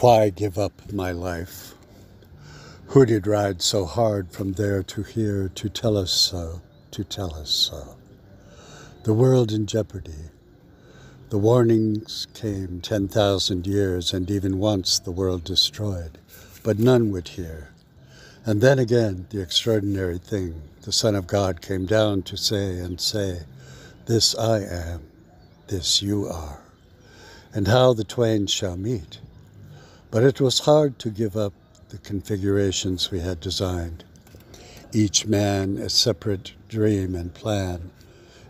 Why give up my life? Who did ride so hard from there to here to tell us so, to tell us so? The world in jeopardy. The warnings came 10,000 years, and even once the world destroyed, but none would hear. And then again, the extraordinary thing, the Son of God came down to say and say, This I am, this you are, and how the twain shall meet. But it was hard to give up the configurations we had designed, each man a separate dream and plan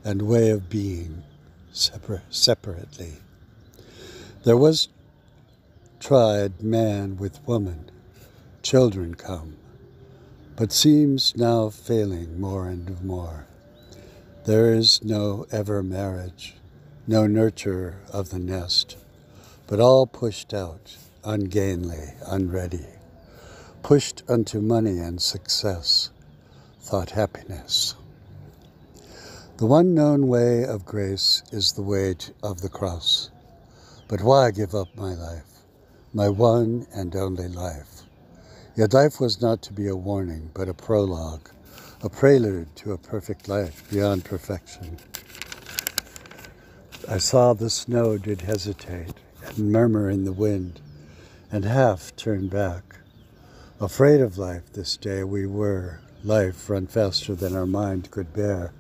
and way of being separ- separately. There was tried man with woman, children come, but seems now failing more and more. There is no ever marriage, no nurture of the nest, but all pushed out ungainly, unready, pushed unto money and success, thought happiness. The one known way of grace is the way of the cross. But why give up my life, my one and only life? Yet life was not to be a warning, but a prologue, a prelude to a perfect life beyond perfection. I saw the snow did hesitate and murmur in the wind, and half turned back. Afraid of life this day we were, life run faster than our mind could bear.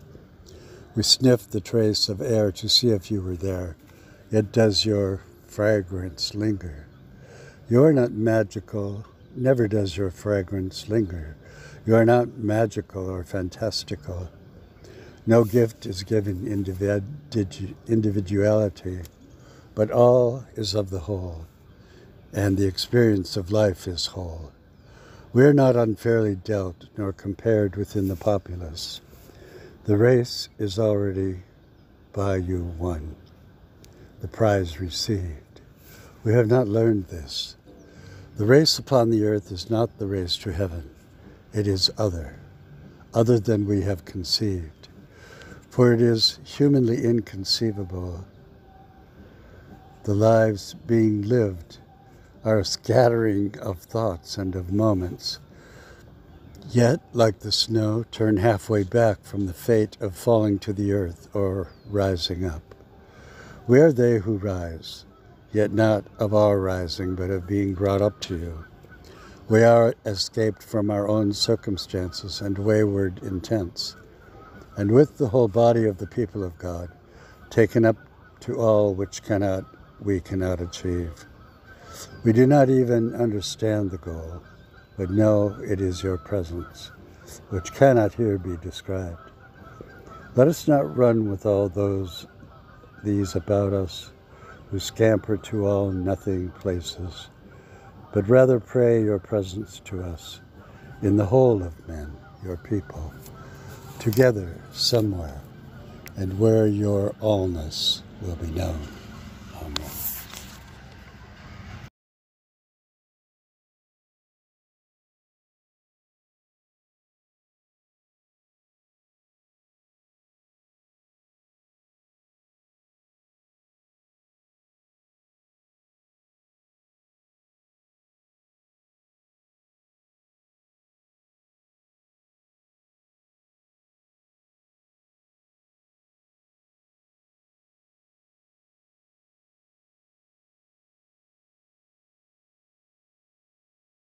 We sniffed the trace of air to see if you were there, yet does your fragrance linger. You are not magical, never does your fragrance linger. You are not magical or fantastical. No gift is given individuality, but all is of the whole and the experience of life is whole. We are not unfairly dealt nor compared within the populace. The race is already by you won, the prize received. We have not learned this. The race upon the earth is not the race to heaven, it is other, other than we have conceived. For it is humanly inconceivable the lives being lived are a scattering of thoughts and of moments, yet, like the snow, turn halfway back from the fate of falling to the earth or rising up. We are they who rise, yet not of our rising, but of being brought up to you. We are escaped from our own circumstances and wayward intents, and with the whole body of the people of God, taken up to all which cannot we cannot achieve. We do not even understand the goal, but know it is your presence, which cannot here be described. Let us not run with all those these about us who scamper to all nothing places, but rather pray your presence to us in the whole of men, your people, together somewhere and where your allness will be known. Amen.